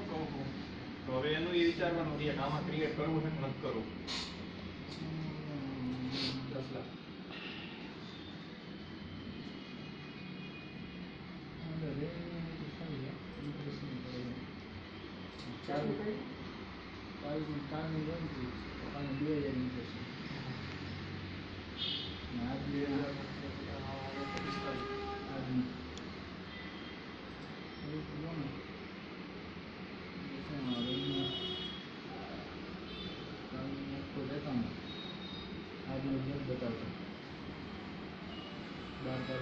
પણ હું કહું છું? તો હવે એનું એ વિચારવાનું કે આમાં ક્રિએટ કરવું છે કે નથી કરવું? દસ લાખ. guarda